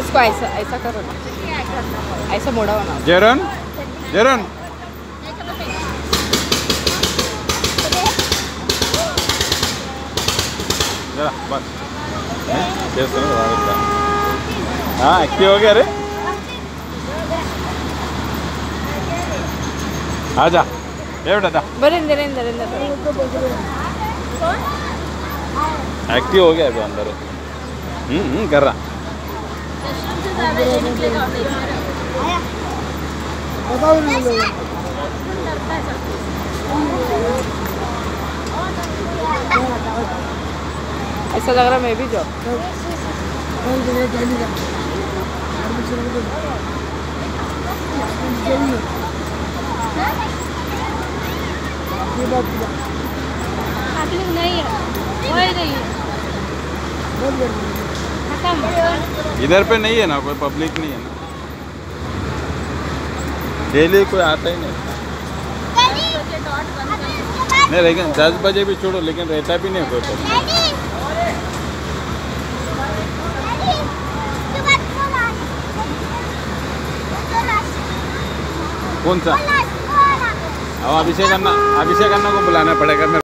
इसको ऐसा ऐसा करो ना. ऐसा मोड़ा बना जरन जरन. बस. हम्म, तो हाँ एक्टिव हो गया अरे आ जा. बेटा बरेंद्र बरेंद्र बरेंद्र एक्टिव हो गया अभी अंदर. कर रहा ऐसा लग रहा मैं भी पब्लिक नहीं है। वही नहीं है। इधर पे नहीं है ना कोई पब्लिक नहीं है ना। डेली कोई आता ही नहीं। नहीं लेकिन दस बजे भी छोड़ो लेकिन रहता भी नहीं कोई पब्लिक कौन सा? अब अभिषेक अन्ना अभिषेक अन्ना को बुलाना पड़ेगा